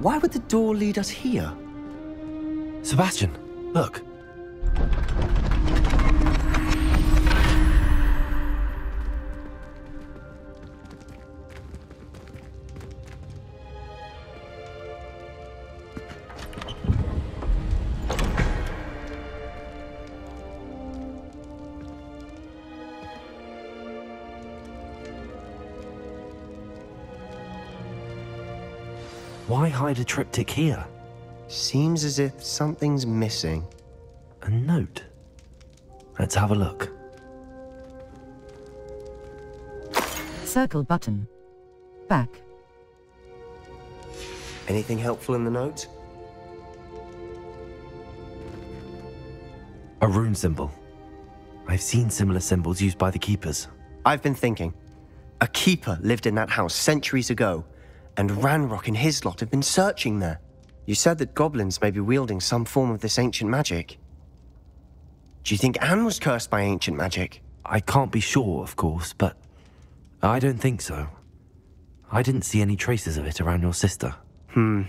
Why would the door lead us here? Sebastian, look. Why hide a triptych here? Seems as if something's missing. A note. Let's have a look. Circle button. Back. Anything helpful in the note? A rune symbol. I've seen similar symbols used by the keepers. I've been thinking. A keeper lived in that house centuries ago, and Ranrock and his lot have been searching there. You said that goblins may be wielding some form of this ancient magic. Do you think Anne was cursed by ancient magic? I can't be sure, of course, but I don't think so. I didn't see any traces of it around your sister. Hmm.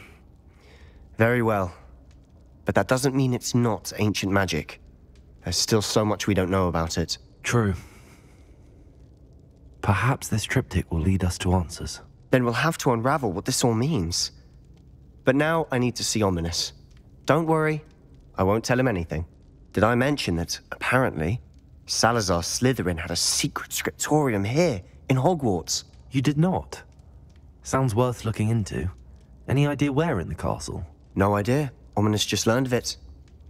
Very well. But that doesn't mean it's not ancient magic. There's still so much we don't know about it. True. Perhaps this triptych will lead us to answers. Then we'll have to unravel what this all means. But now I need to see Ominis. Don't worry, I won't tell him anything. Did I mention that, apparently, Salazar Slytherin had a secret scriptorium here, in Hogwarts? You did not? Sounds worth looking into. Any idea where in the castle? No idea. Ominis just learned of it.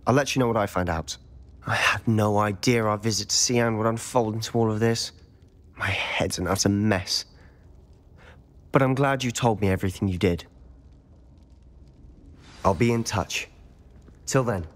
I'll let you know what I find out. I had no idea our visit to Cian would unfold into all of this. My head's an utter mess. But I'm glad you told me everything you did. I'll be in touch. Till then.